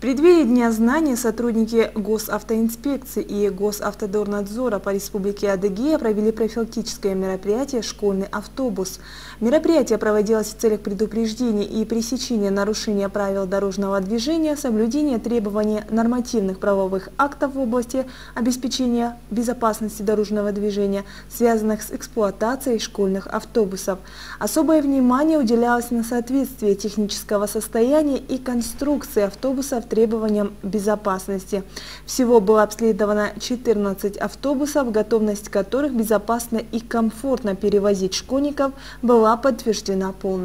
преддверии Дня знаний сотрудники Госавтоинспекции и Госавтодорнадзора по Республике Адыгея провели профилактическое мероприятие «Школьный автобус». Мероприятие проводилось в целях предупреждения и пресечения нарушения правил дорожного движения, соблюдения требований нормативных правовых актов в области обеспечения безопасности дорожного движения, связанных с эксплуатацией школьных автобусов. Особое внимание уделялось на соответствие технического состояния и конструкции автобусов требованиям безопасности. Всего было обследовано 14 автобусов, готовность которых безопасно и комфортно перевозить школьников была подтверждена полностью.